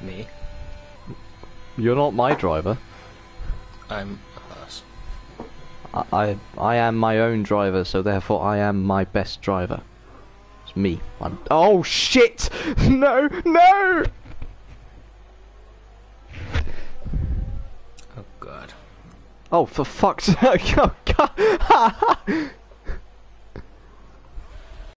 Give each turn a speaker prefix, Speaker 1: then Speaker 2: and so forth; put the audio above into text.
Speaker 1: Me.
Speaker 2: You're not my driver.
Speaker 1: I'm us.
Speaker 2: I, I, I am my own driver, so therefore I am my best driver. It's me. I'm, oh shit! No, no!
Speaker 1: Oh god.
Speaker 2: Oh, for fuck's sake! Oh, God.